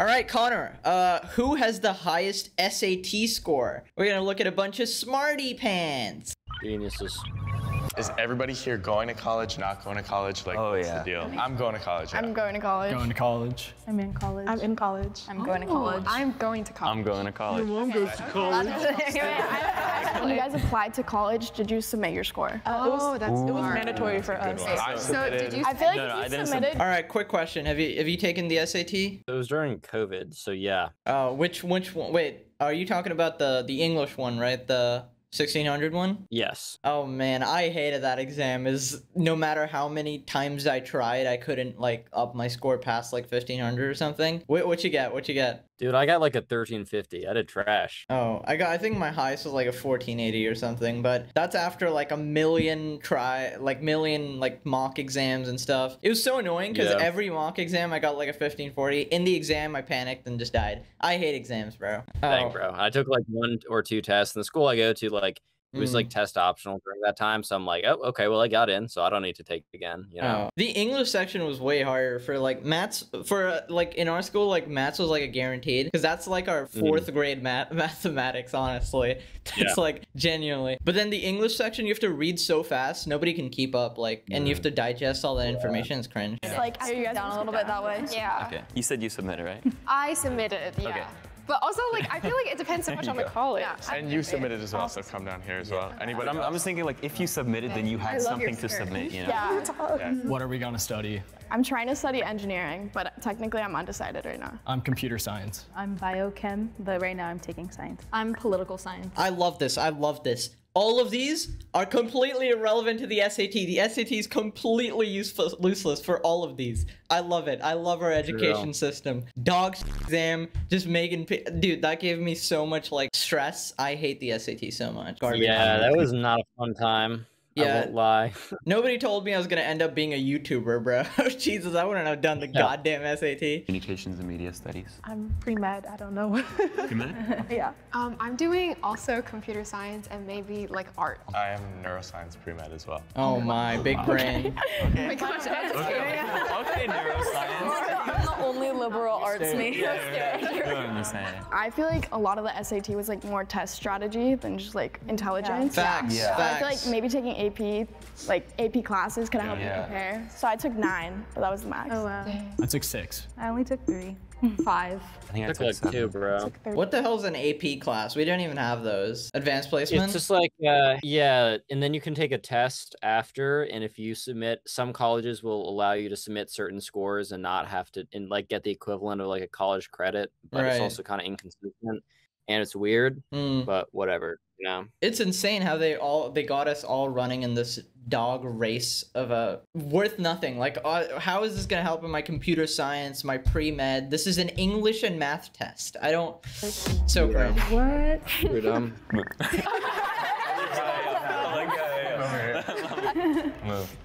All right, Connor. Uh, who has the highest SAT score? We're gonna look at a bunch of smarty pants. Geniuses. Is everybody here going to college, not going to college? Like, Oh, what's yeah. the deal? I'm going to college. Yeah. I'm going to college. Going to college. I'm in college. I'm in college. I'm going to college. I'm going to college. I'm going to college. when you guys applied to college, did you submit your score? oh, that's it was mandatory for us. I So did you? I feel like No, no, I you didn't submitted. All right, quick question. Have you have you taken the SAT? It was during COVID, so yeah. Uh, which which one? Wait, are you talking about the the English one, right? The 1600 one? Yes. Oh man, I hated that exam. Is no matter how many times I tried, I couldn't like up my score past like 1500 or something. What what you get? What you get? Dude, I got like a 1350. I did trash. Oh, I got. I think my highest was like a 1480 or something, but that's after like a million try, like million like mock exams and stuff. It was so annoying because Yeah. every mock exam I got like a 1540. In the exam, I panicked and just died. I hate exams, bro. Dang, Oh, bro. I took like one or two tests, in the school I go to, like, it was Mm. like test optional during that time. So I'm like, oh, okay, well, I got in, so I don't need to take it again. You know? Oh. The English section was way harder for like maths for uh, like in our school like maths was like a guaranteed because that's like our 4th grade math mathematics honestly that's Yeah. like genuinely but then the English section you have to read so fast nobody can keep up like and you have to digest all that information it's cringe It's like are you guys down a little bit that way. Yeah. Okay. You said you submitted, right? I submitted. Yeah. Okay. But also, like, I feel like it depends so much on the college. And you submitted as well, so come down here as well. Anybody? But I'm, I'm just thinking like if you submitted, then you had something to submit. You know. Yeah. What are we going to study? I'm trying to study engineering, but technically I'm undecided right now. I'm computer science. I'm biochem, but right now I'm taking science. I'm political science. I love this I love this all of these are completely irrelevant to the SAT. The SAT is completely useless, useless for all of these. I love it. I love our education system. Dog exam, just making, dude, that gave me so much like stress. I hate the SAT so much. Garbage. Yeah, that was not a fun time. I Yeah. won't lie. Nobody told me I was gonna end up being a YouTuber, bro. Jesus, I wouldn't have done the Yeah. goddamn SAT. Communications and media studies. I'm pre-med. I don't know. yeah. Um, I'm doing also computer science and maybe like art. I am neuroscience pre-med as well. Oh my, big brain. Oh my gosh, I'm okay, neuroscience. I'm the only liberal arts major. I'm saying. I feel like a lot of the SAT was like more test strategy than just like intelligence. Facts. Yeah. So I feel like maybe taking AP, like AP classes, could I help Yeah. you prepare. So I took nine, but that was the max. Oh wow. I took six. I only took three. Five. I think I Took took like seven. two, bro. What the hell's an AP class? We don't even have those. Advanced placement? It's just like, uh, yeah, and then you can take a test after, and if you submit, some colleges will allow you to submit certain scores and not have to, and like get the equivalent of like a college credit, but it's Right. also kind of inconsistent, and it's weird, Hmm. but whatever, you. It's insane how they all they got us all running in this dog race of a worth nothing. Like, uh, how is this gonna help in my computer science, my pre med? This is an English and math test. I don't. So cringe. What? We're dumb. Move.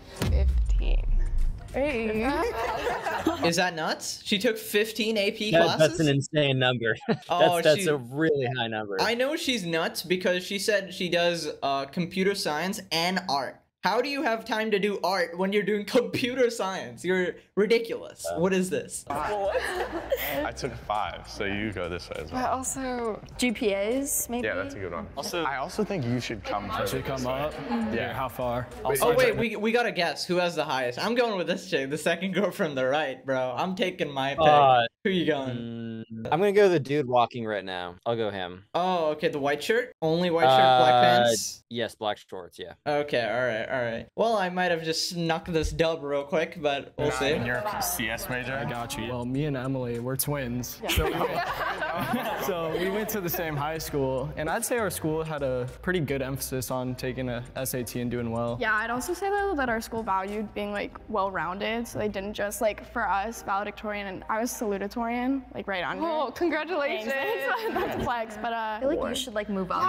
15. Hey. Is that nuts? She took 15 AP That- classes. that's an insane number. that's Oh, that's she- a really high number. I know she's nuts because she said she does uh, computer science and art. How do you have time to do art when you're doing computer science? You're ridiculous. what is this? I took five, so you go this way as well. But also, GPAs, maybe? Yeah, that's a good one. Also, I also think you should come. I should come up. Yeah. How far? I'll Oh wait, we, we gotta guess who has the highest. I'm going with this chick, the second girl from the right, bro. I'm taking my pick. Uh, who you going? Mm, I'm gonna go the dude walking right now. I'll go him. Oh, okay, the white shirt. Only white shirt, black Uh, pants. Yes, black shorts. Yeah. Okay, all right, all right. Well, I might have just snuck this dub real quick, but we'll see. And you're a CS major. I got you. Well, me and Emily, we're twins. So, we went, so we went to the same high school, and I'd say our school had a pretty good emphasis on taking a SAT and doing well. yeah, I'd also say though that our school valued being like well-rounded, so they didn't just like for us valedictorian and I was salutatorian, like right under. Oh, congratulations. Thanks. That's a flex, but uh. I feel like you should like move up.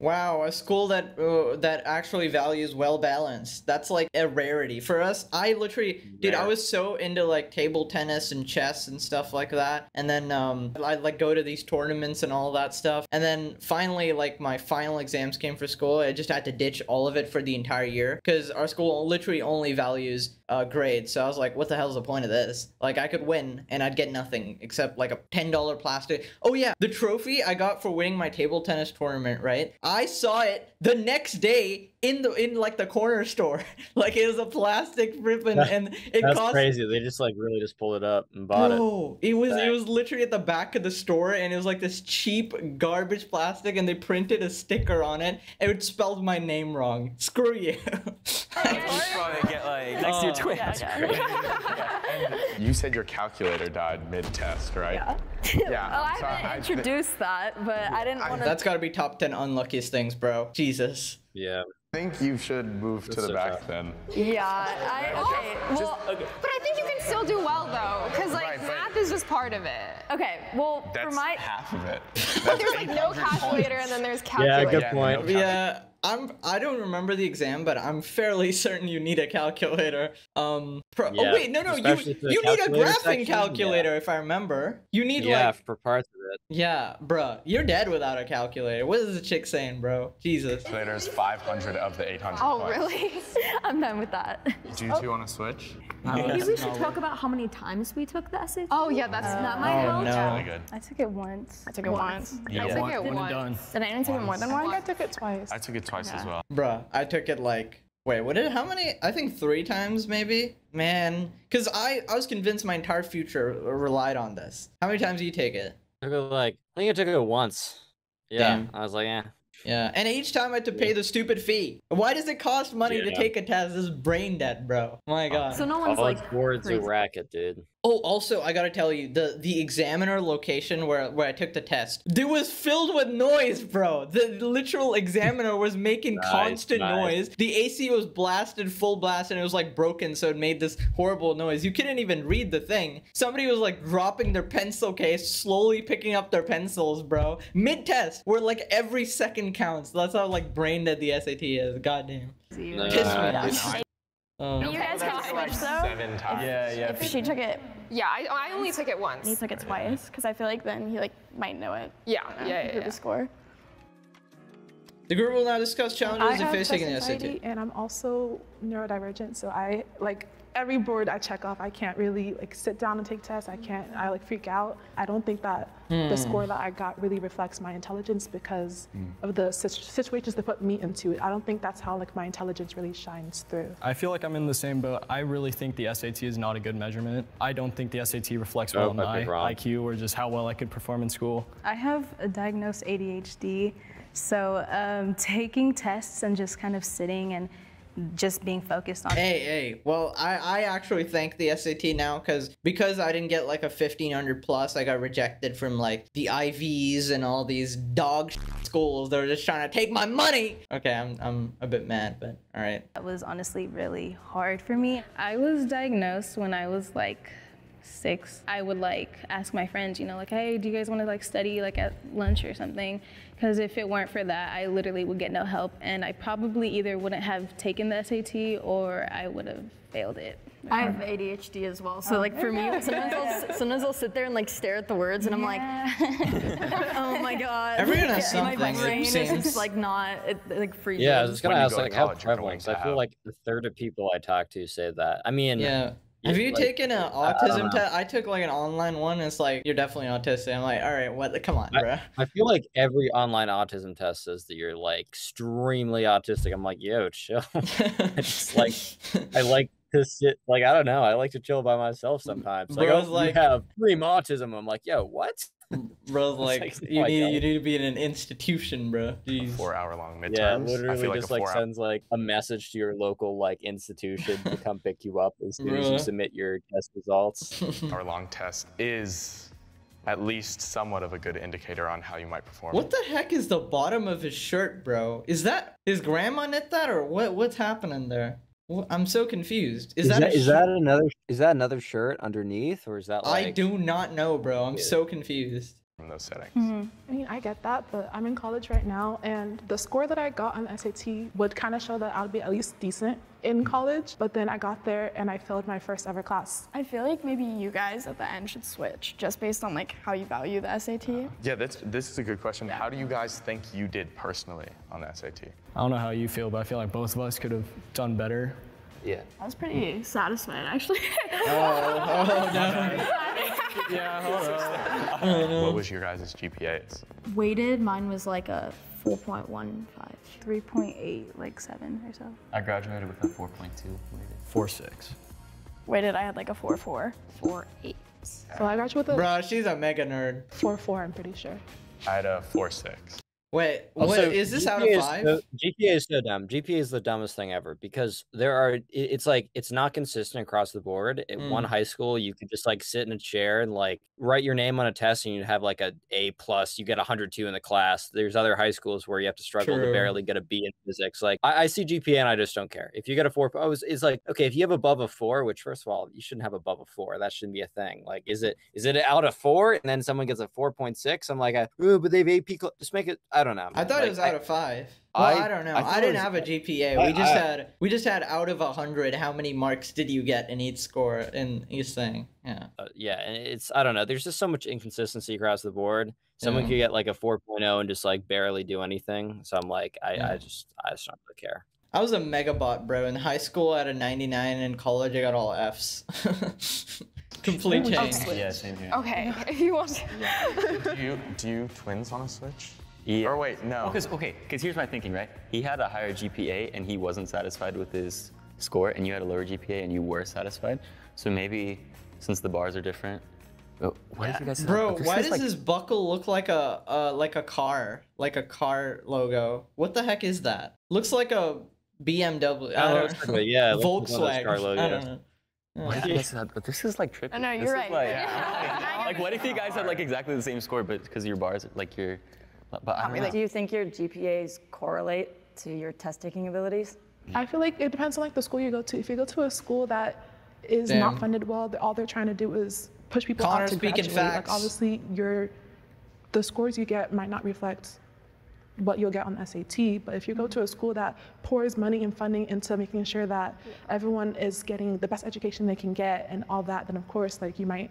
Wow, a school that uh, that actually values well balanced. That's like a rarity for us. I literally, dude, I was so into like table tennis and chess and stuff like that. And then um, I like go to these tournaments and all that stuff. And then finally, like my final exams came for school. I just had to ditch all of it for the entire year because our school literally only values uh, grade. So I was like, what the hell's the point of this? Like I could win and I'd get nothing except like a ten dollar plastic. Oh yeah, the trophy I got for winning my table tennis tournament. Right, I saw it the next day in the in like the corner store. like it was a plastic ribbon and it That's cost. crazy. They just like really just pulled it up and bought it. Bro, it was it was literally at the back of the store, and it was like this cheap garbage plastic, and they printed a sticker on it, and it spelled my name wrong. Screw you. Probably get like next to your Oh. twin. You said your calculator died mid-test, right? Yeah. Yeah. Oh, I so haven't I- introduced that, but I didn't want to. That's got to be top ten unluckiest things, bro. Jesus. Yeah. I think you should move to the so back tough. then. Yeah. I, okay. Well. okay But I think you can still do well though, because like Right, math is just part of it. Okay. Well, for That's my. half of it. But there's like no calculator points. and then there's calculator. Yeah, calculator. good Yeah, point. no Yeah, I'm. I don't remember the exam, but I'm fairly certain you need a calculator. Um. Pro- Yeah, oh wait, no, no. You especially for the you need a graphing section, yeah. calculator, if I remember. You need Yeah, like. for parts of it. Yeah, bruh. You're dead without a calculator. What is the chick saying, bro? Jesus. Calculator's 500 of the 800 Oh points. really? I'm done with that. Do you two want to switch? Maybe we should talk about how many times we took the SAT. Oh yeah, that's that might Oh help. no. Really good. I took it once. I took it once. Yeah, I took it one and once. done. Did anyone take it more than I one? I took it twice. I took it twice as well. Bruh, I took it like wait, what did how many? I think three times maybe. Man, cause I I was convinced my entire future relied on this. How many times do you take it? Took it like I think I took it once. Yeah. Damn. I was like, eh. Yeah, and each time I had to pay the stupid fee. Why does it cost money to take a test? This is brain dead, bro. My oh, God. So no oh, one's College like. board's a crazy. racket, dude. Oh, also, I gotta tell you, the the examiner location where where I took the test, it was filled with noise, bro. The literal examiner was making Nice, constant nice. noise. The AC was blasted full blast, and it was like broken, so it made this horrible noise. You couldn't even read the thing. Somebody was like dropping their pencil case, slowly picking up their pencils, bro. Mid test, where like every second counts. That's how like brain dead the SAT is. Goddamn. No, Kiss me. I- dude. Oh. You guys can switch though. Seven times. Yeah, yeah. If she took it, Yeah, I, I only took it once. he took it twice, because I feel like then he like might know it. Yeah, you know, yeah, yeah, yeah. The score. The group will now discuss challenges in have facing test the anxiety, SAT. and I'm also neurodivergent, so I like every board I check off. I can't really like sit down and take tests. I can't. I like freak out. I don't think that the score that I got really reflects my intelligence because of the situations they put me into. It. I don't think that's how like my intelligence really shines through. I feel like I'm in the same boat. I really think the SAT is not a good measurement. I don't think the SAT reflects well Oh, on my. IQ or just how well I could perform in school. I have a diagnosed ADHD, so um, taking tests and just kind of sitting and just being focused on Hey, hey. Well, I, I actually thank the SAT now because because I didn't get like a 1500 plus, I got rejected from like the Ivies and all these dog schools. They're just trying to take my money. Okay, I'm I'm a bit mad, but all right. That was honestly really hard for me. I was diagnosed when I was like six. I would like ask my friends, you know, like, hey, do you guys want to like study like at lunch or something? Because if it weren't for that, I literally would get no help, and I probably either wouldn't have taken the SAT or I would have failed it. I have ADHD as well, so oh, like for me, sometimes I'll, sometimes I'll sit there and like stare at the words, and I'm like, oh my god. Everyone has something, it brain is just like not it, like freezing. Yeah, I was just gonna When ask go to like how college, you're going prevalent. 'cause to I feel like a third of people I talk to say that. I mean, Yeah. Have you like, taken an autism test? I took like an online one. It's like you're definitely autistic. I'm like, all right, what? Come on, bro. I feel like every online autism test says that you're like extremely autistic. I'm like, yo, chill. I just like I like to sit like I don't know. I like to chill by myself sometimes. Like, Bro's oh, like- you have extreme autism. I'm like, yo, what? Bro's like, like, you need God. you need to be in an institution, bro. Jeez. Four hour long midterms. Yeah, I literally feel like just a like four sends like a message to your local like institution to come pick you up as soon as you submit your test results. hour long test is at least somewhat of a good indicator on how you might perform. What the heck is the bottom of his shirt, bro? Is that his grandma knit that, or what? What's happening there? I'm so confused. Is, that, a is that another is that another shirt underneath or is that like I do not know, bro. I'm so confused. From those settings? Mm-hmm. I mean, I get that, but I'm in college right now, and the score that I got on the SAT would kind of show that I would be at least decent in mm-hmm. college. But then I got there and I failed my first ever class. I feel like maybe you guys at the end should switch, just based on like how you value the SAT. Yeah, that's, this is a good question. How do you guys think you did personally on the SAT? I don't know how you feel, but I feel like both of us could have done better. Yeah. I was pretty satisfied actually. Oh, oh no. Yeah, hold on. What was your guys' GPAs? Weighted, mine was like a 4.15. 3.8, like seven or so. I graduated with a 4.2 weighted. Four six. Weighted, I had like a four four. Four eight. So I graduated with a Bro, she's a mega nerd. four four. I'm pretty sure. I had a 4.6. Wait, what Also, is this out GPA of is five? so- GPA is so dumb. GPA is the dumbest thing ever because there are. It's like it's not consistent across the board. At one Mm. high school, you could just like sit in a chair and like write your name on a test, and you'd have like a A plus. You get 102 in the class. There's other high schools where you have to struggle True. to barely get a B in physics. Like I, I see GPA and I just don't care. If you get a four, oh, it's, it's like okay. If you have above a four, which first of all you shouldn't have above a four. That shouldn't be a thing. Like is it is it out of four and then someone gets a 4.6? I'm like, oh, but they've AP. Just make it. I don't know. I thought Like, it was out of five. Well, I, I- don't know. I I, didn't was- have a GPA. I- we just I- had we just had out of a hundred. How many marks did you get in each score in each thing? Yeah. uh, yeah, and it's I don't know. There's just so much inconsistency across the board. Someone Yeah. could get like a 4.0 and just like barely do anything. So I'm like, I, Yeah. I just I just don't really care. I was a megabot, bro. In high school, I had a 99. In college, I got all Fs. Complete change. Yeah, same here. Okay, if you want to. do you do you twins on a Switch? Yeah. Or wait, no. Because okay, because here's my thinking, right? He had a higher GPA and he wasn't satisfied with his score, and you had a lower GPA and you were satisfied. So maybe since the bars are different. Oh, why did you guys? Bro, this why does like- this buckle look like a uh, like a car, like a car logo? What the heck is that? Looks like a BMW. I Oh, don't looks like a- yeah, it looks like one of those Volkswagen. car I don't know. What if you guys had, but this is like trippy. I know, you're is right. Like, like, what if you guys had like exactly the same score, but because your bars, like your, but, but I don't know. Do you think your GPAs correlate to your test taking abilities? I feel like it depends on like the school you go to. If you go to a school that is Damn. not funded well, all they're trying to do is push people Connor out to speaking graduate. facts. Like obviously, your the scores you get might not reflect what you'll get on the SAT. But if you go to a school that pours money and funding into making sure that everyone is getting the best education they can get and all that, then of course, like you might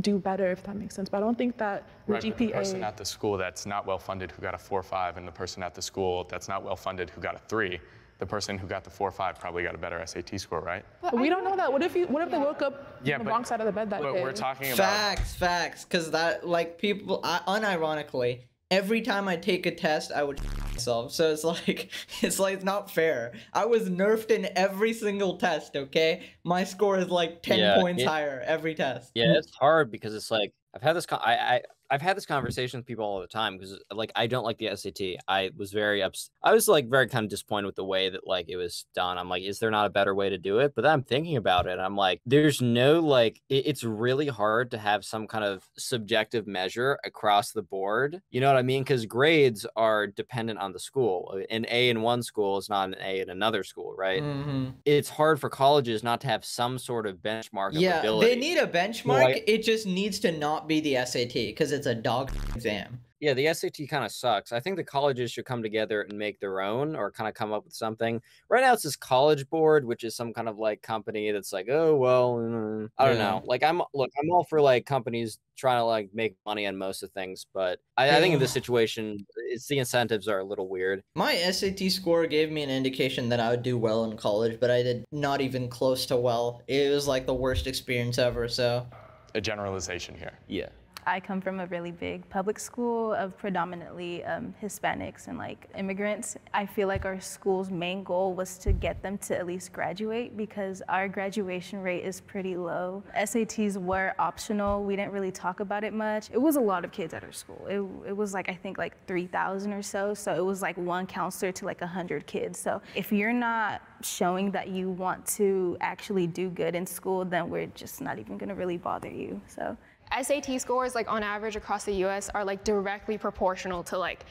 do better if that makes sense. But I don't think that the Right, but the GPA. person at the school that's not well funded who got a four or five, and the person at the school that's not well funded who got a 3, the person who got the four or five probably got a better SAT score, right? But we don't know that. What if you? What if they woke up Yeah, on the but- wrong side of the bed that But day? we're talking about Facts, facts. Because that, like, people, I, unironically, every time I take a test, I would myself. So it's like, it's like not fair. I was nerfed in every single test. Okay, my score is like ten Yeah, points it- higher every test. Yeah, it's hard because it's like I've had this. Con- I, I I've had this conversation with people all the time because like I don't like the SAT. I was very ups- I was like very kind of disappointed with the way that like it was done. I'm like, is there not a better way to do it? But then I'm thinking about it. I'm like, there's no like. It, it's really hard to have some kind of subjective measure across the board. You know what I mean? Because grades are dependent on the school. An A in one school is not an A in another school, right? hmm It's hard for colleges not to have some sort of benchmark. Yeah, ability. they need a benchmark. it just needs to not be the SAT because it's a dog exam. Yeah, the SAT kind of sucks. I think the colleges should come together and make their own or kind of come up with something. Right now, it's this college board, which is some kind of like company that's like, oh, well, mm, I don't Yeah. know. Like, I'm, look, I'm all for like companies trying to like make money on most of things, but I, I think in this situation, it's the incentives are a little weird. My SAT score gave me an indication that I would do well in college, but I did not even close to well. It was like the worst experience ever. So a generalization here. Yeah. I come from a really big public school of predominantly um, Hispanics and like immigrants. I feel like our school's main goal was to get them to at least graduate because our graduation rate is pretty low. SATs were optional. We didn't really talk about it much. It was a lot of kids at our school. It, it was like, I think like 3,000 or so. So it was like one counselor to like 100 kids. So if you're not showing that you want to actually do good in school, then we're just not even gonna really bother you. So. SAT scores, like on average across the US, are like directly proportional to like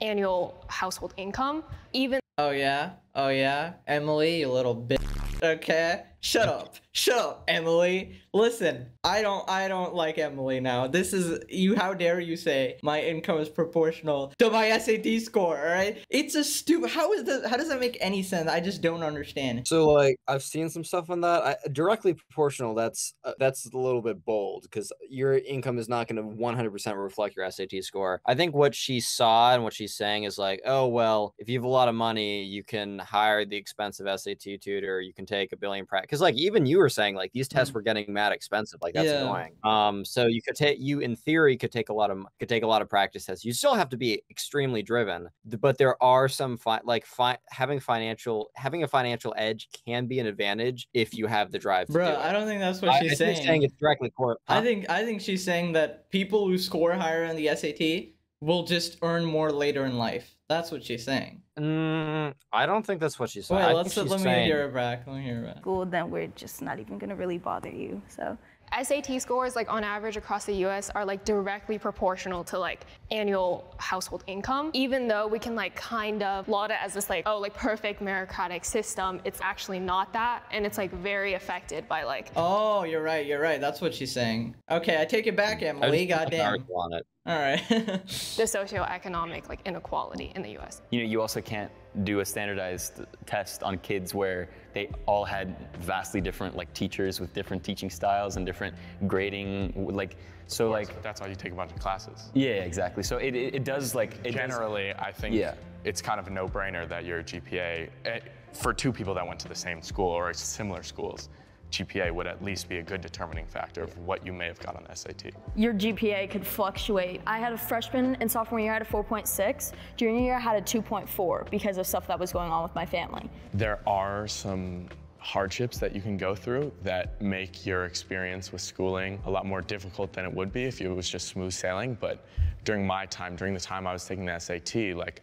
annual household income. Even Oh yeah, oh yeah, Emily, you little bitch. Okay, shut up. Shut up, Emily. Listen, I don't I don't like Emily now. This is you how dare you say my income is proportional to my SAT score, all right? It's a stupid how is that how does that make any sense? I just don't understand. So like I've seen some stuff on that. I, directly proportional. That's uh, that's a little bit bold because your income is not going to 100% reflect your SAT score. I think what she saw and what she's saying is like, oh well, if you have a lot of money, you can hire the expensive SAT tutor. You can take a billion practice. Because like even you were saying like these tests were getting mad expensive. Like that's Yeah. annoying. Um, so you could take you in theory could take a lot of could take a lot of practice tests. You still have to be extremely driven, but there are some fi- like fi- having financial having a financial edge can be an advantage if you have the drive. To do I don't think that's what I- she's I think saying. saying it's directly core. I think I think she's saying that people who score higher on the SAT will just earn more later in life. That's what she's saying. Mm, I don't think that's what she's saying. Wait, let's she's let me saying- hear it back. Let me hear it back. School, then we're just not even gonna really bother you. So SAT scores, like on average across the US, are like directly proportional to like annual household income. Even though we can like kind of laud it as this like, oh, like perfect meritocratic system, it's actually not that. And it's like very affected by like Oh, you're right. You're right. That's what she's saying. Okay, I take it back, Emily. just found an Goddamn. on it. All right. the socioeconomic like inequality in the US. You know, you also can't do a standardized test on kids where they all had vastly different like teachers with different teaching styles and different grading like so like That's why you take a bunch of classes. yeah exactly so it, it, it does like it does- Generally, I think Yeah. it's kind of a no-brainer that your GPA, eh, for two people that went to the same school or similar schools, GPA would at least be a good determining factor of what you may have got on the SAT. Your GPA could fluctuate. I had a freshman and sophomore year, I had a 4.6. Junior year, I had a 2.4 because of stuff that was going on with my family. There are some hardships that you can go through that make your experience with schooling a lot more difficult than it would be if it was just smooth sailing. But during my time, during the time I was taking the SAT, like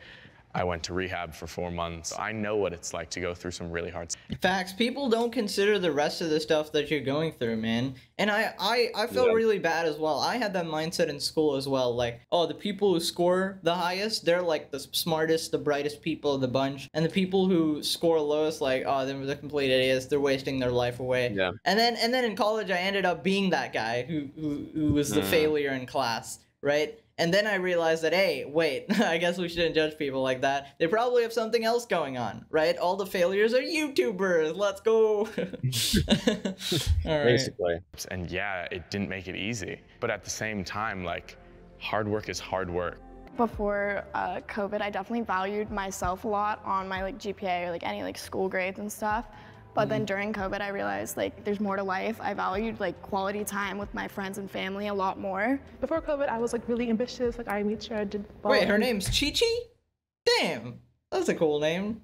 I went to rehab for four months. I know what it's like to go through some really hard Facts. People don't consider the rest of the stuff that you're going through, man. And I, I, I felt Yeah. really bad as well. I had that mindset in school as well. Like, oh, the people who score the highest, they're like the smartest, the brightest people of the bunch. And the people who score lowest, like, oh, they're the complete idiots. They're wasting their life away. Yeah. And then, and then in college, I ended up being that guy who, who, who was the Mm. failure in class, right? And then I realized that, hey, wait, I guess we shouldn't judge people like that. They probably have something else going on, right? All the failures are YouTubers. Let's go. All right. Basically. And yeah, it didn't make it easy. But at the same time, like, hard work is hard work. Before uh, COVID, I definitely valued myself a lot on my like GPA or like any like school grades and stuff. But then mm-hmm. during COVID, I realized like there's more to life. I valued like quality time with my friends and family a lot more. Before COVID, I was like really ambitious. Like I made sure I did. well Wait, her name's Chi Chi? Damn. That's a cool name.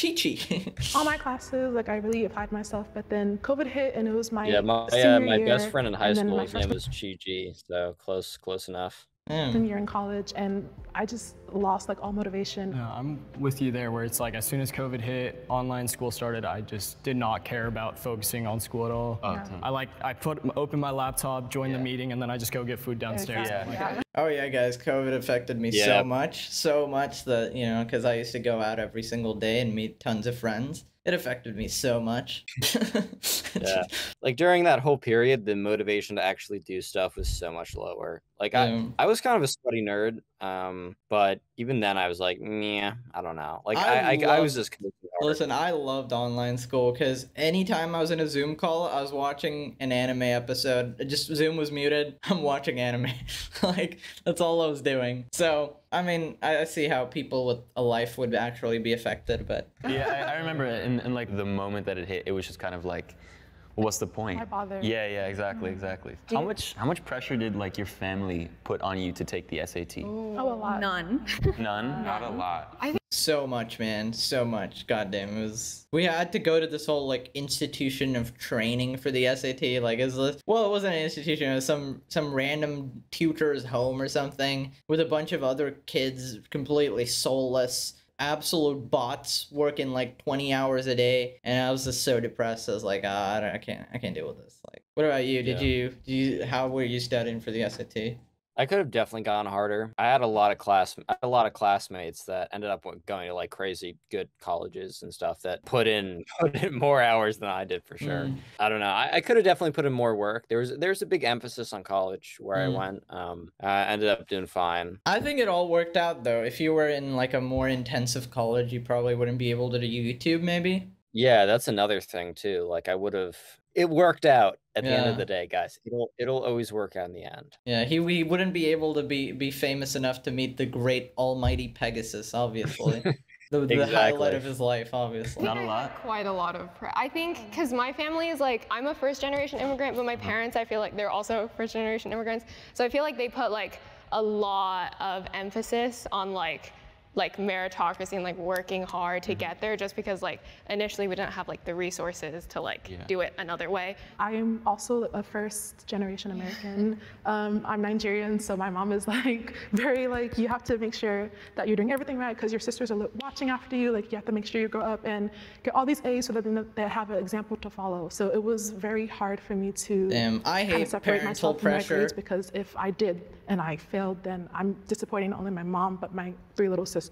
Chi Chi. All my classes, like I really applied myself. But then COVID hit, and it was my Yeah, my yeah, my best friend in high school, his name was Chi Chi, so close, close enough. Year in college, and I just lost like all motivation. No, I'm with you there where it's like as soon as COVID hit, online school started, I just did not care about focusing on school at all. Oh, I like I put open my laptop, join the meeting, and then I just go get food downstairs. Exactly. Oh yeah, guys, COVID affected me Yeah. so much, so much that you know, because I used to go out every single day and meet tons of friends. It affected me so much. Yeah. Like during that whole period, the motivation to actually do stuff was so much lower. Like I, Yeah. I was kind of a sweaty nerd, um, but even then I was like, yeah, I don't know. Like I I, I, I was just. Listen, I loved online school because anytime I was in a Zoom call, I was watching an anime episode. It Just Zoom was muted. I'm watching anime. like that's all I was doing. So I mean, I see how people with a life would actually be affected, but yeah I, I remember it and, and like the moment that it hit it was just kind of like what's the point Why bother? yeah yeah exactly mm-hmm. exactly how much how much pressure did like your family put on you to take the SAT Oh, a lot. None. none Not a lot. I think so much, man, so much. Goddamn, it was. We had to go to this whole like institution of training for the SAT. Like, is this? Well, it wasn't an institution. It was some some random tutor's home or something with a bunch of other kids, completely soulless. Absolute bots working like 20 hours a day, and I was just so depressed. I was like, ah, I, don't, I can't, I can't deal with this. Like, what about you? Did Yeah. you, did you, how were you studying for the SAT? I could have definitely gone harder. I had a lot of class, I had a lot of classmates that ended up going to like crazy good colleges and stuff that put in put in more hours than I did for sure. Mm. I don't know. I, I could have definitely put in more work. There was there's a big emphasis on college where Mm. I went. Um, I ended up doing fine. I think it all worked out though. If you were in like a more intensive college, you probably wouldn't be able to do YouTube maybe. Yeah, that's another thing too. Like I would have. It worked out at the end of the day, guys. It'll it'll always work out in the end. Yeah, he he wouldn't be able to be be famous enough to meet the great almighty Pegasus, obviously. the, the highlight of his life, obviously. Not a lot. Quite a lot of pre- I think mm. because my family is like I'm a first generation immigrant, but my uh-huh. parents I feel like they're also first generation immigrants. So I feel like they put like a lot of emphasis on like like meritocracy and like working hard to get there just because like initially we didn't have like the resources to like Yeah. do it another way. I am also a first generation American. Um, I'm Nigerian, so my mom is like very like you have to make sure that you're doing everything right because your sisters are watching after you. Like you have to make sure you grow up and get all these A's so that they have an example to follow. So it was very hard for me to Damn, I kinda hate separate parental myself from my grades because if I did and I failed, then I'm disappointing not only my mom but my three little sisters.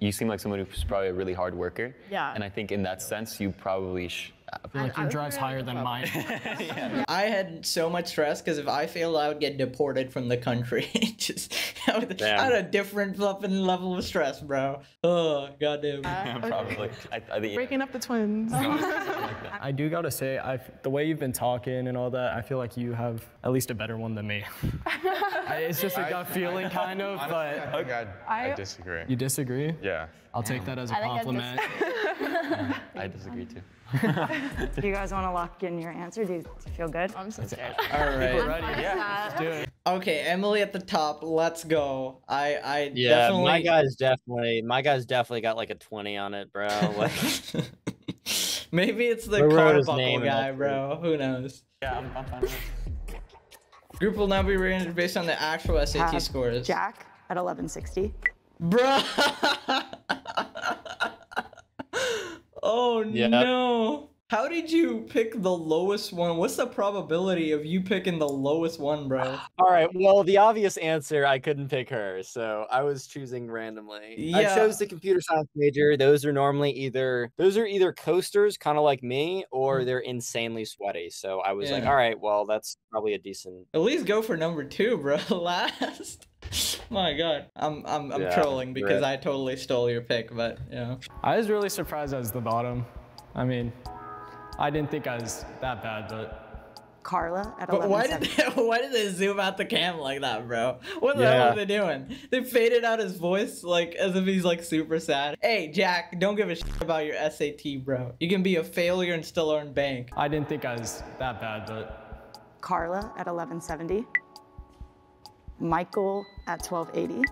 You seem like someone who's probably a really hard worker. Yeah. And I think in that sense, you probably sh- I feel like your drive's higher than mine. I had so much stress because if I failed, I would get deported from the country. Just I, would, I had a different flipping level of stress, bro. Oh goddamn. Uh, probably. I, I think Breaking up the twins. I do gotta say, I the way you've been talking and all that, I feel like you have at least a better one than me. I- it's just a gut feeling, kind of, I but think I'd, I I- disagree. you disagree. Yeah. I'll take that as a I think I compliment. I disagree too. Do you guys want to lock in your answer? Do you, do you feel good? I'm so scared. All right. Ready? Yeah. Let's do it. Okay, Emily at the top. Let's go. I I Yeah, definitely. my guy's definitely my guy's definitely got like a twenty on it, bro. Like Maybe it's the Who car buckle guy, bro. Who knows? Yeah, I'm, I'm fine. Group will now be rated based on the actual SAT Have scores. Jack at 1160. Bruh. oh Yep. no. How did you pick the lowest one? What's the probability of you picking the lowest one, bro? All right. Well, the obvious answer, I couldn't pick her, so I was choosing randomly. Yeah. I chose the computer science major. Those are normally either those are either coasters, kind of like me, or mm. they're insanely sweaty. So I was like, all right, well, that's probably a decent. At least go for number two, bro. Last. My God, I'm I'm I'm Yeah, trolling because rip. I totally stole your pick, but yeah. I was really surprised I was the bottom. I mean, I didn't think I was that bad, but Carla at But why did 1170. they, why did they zoom out the cam like that, bro? What the hell are they doing? They faded out his voice like as if he's like super sad. Hey, Jack, don't give a shit about your SAT, bro. You can be a failure and still earn bank. I didn't think I was that bad, but Carla at 1170. Michael at 1280.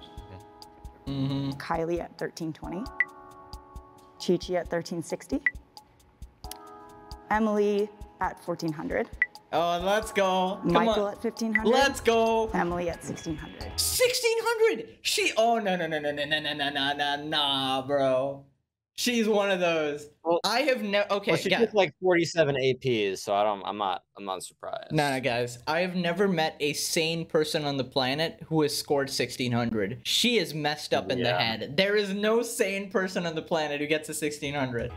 Mm-hmm. Kylie at 1320. Chi Chi at 1360. Emily at 1400. Oh, let's go. Come Michael on. at 1500. Let's go. Emily at 1600. 1600. She. Oh no no no no no no no no no no nah, bro. She's one of those. Well- I have never. Okay, Well, she guys. took like forty-seven APs, so I don't. I'm not. I'm not surprised. No, no, guys. I have never met a sane person on the planet who has scored 1600. She is messed up in the head. There is no sane person on the planet who gets a 1600.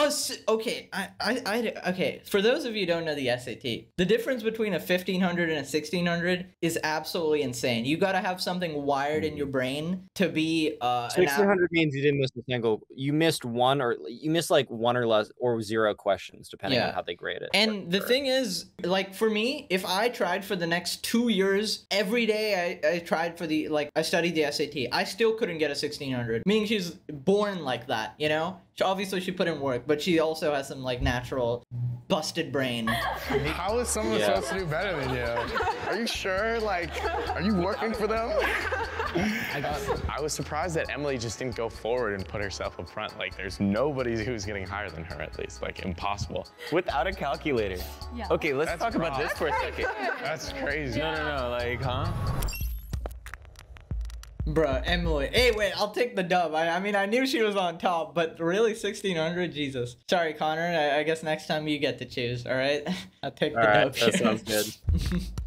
Oh, okay. I, I, I, okay. For those of you who don't know the SAT, the difference between a 1500 and a 1600 is absolutely insane. You got to have something wired in your brain to be uh, Sixteen hundred means you didn't miss a single. You missed one, or you missed like one or less, or zero questions, depending Yeah. on how they grade it. And the thing is, like for me, if I tried for the next two years, every day I, I tried for the like I studied the SAT, I still couldn't get a sixteen hundred. Meaning she's born like that, you know. She, obviously she put in work, but she also has some like natural busted brain. How is someone Yeah. supposed to do better than you? Are you sure? Like, are you working for them? I was surprised that Emily just didn't go forward and put herself up front. Like, there's nobody who's getting higher than her, at least. Like, impossible. Without a calculator. Yeah. Okay, let's That's talk about rough. this for a second. That's crazy. No, no, no. Like, huh? Bruh, Emily. Hey, wait, I'll take the dub. I, I mean, I knew she was on top, but really, 1600? Jesus. Sorry, Connor. I, I guess next time you get to choose, all right? I'll take the All right, dub that here. sounds good.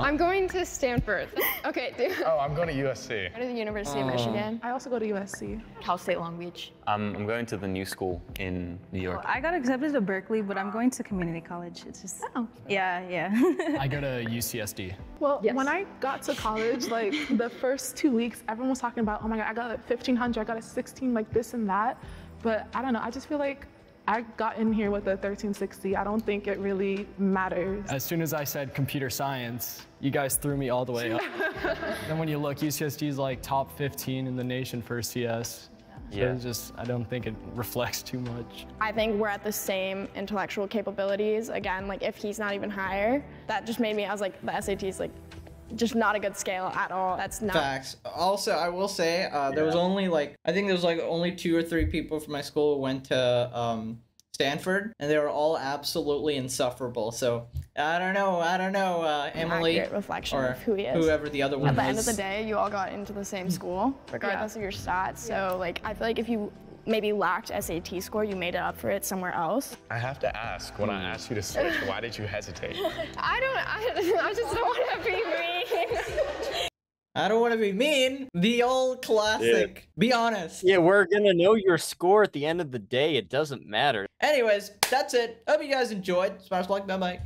I'm going to Stanford. Okay, dude. Oh, I'm going to USC. I Go to the University of Michigan. I also go to USC. Cal State Long Beach. Um, I'm going to the new school in New York. I got accepted to Berkeley, but I'm going to community college. It's just, Oh. yeah, yeah. I go to UCSD. Well, when I got to college, like the first two weeks, everyone was talking about, oh my God, I got a 1500, I got a 16, like this and that. But I don't know, I just feel like I got in here with a 1360. I don't think it really matters. As soon as I said computer science, you guys threw me all the way up. then when you look, UCSD is like top 15 in the nation for CS. So Yeah. it's just, I don't think it reflects too much. I think we're at the same intellectual capabilities. Again, like if he's not even higher, that just made me, I was like, the SAT is like just not a good scale at all. That's not. Facts. Also, I will say uh, there was only like I think there was like only two or three people from my school who went to um, Stanford, and they were all absolutely insufferable. So I don't know. I don't know, uh, Emily accurate reflection or of who he is. whoever the other one At the end of the day, you all got into the same school, regardless of your stats. So like, I feel like if you maybe lacked SAT score, you made it up for it somewhere else. I have to ask, when I hmm. asked you to switch, why did you hesitate? I don't. I, I just don't want to be mean. I don't want to be mean. The old classic. Be honest. Yeah, we're gonna know your score at the end of the day. It doesn't matter. Anyways, that's it. Hope you guys enjoyed. Smash like, bye bye.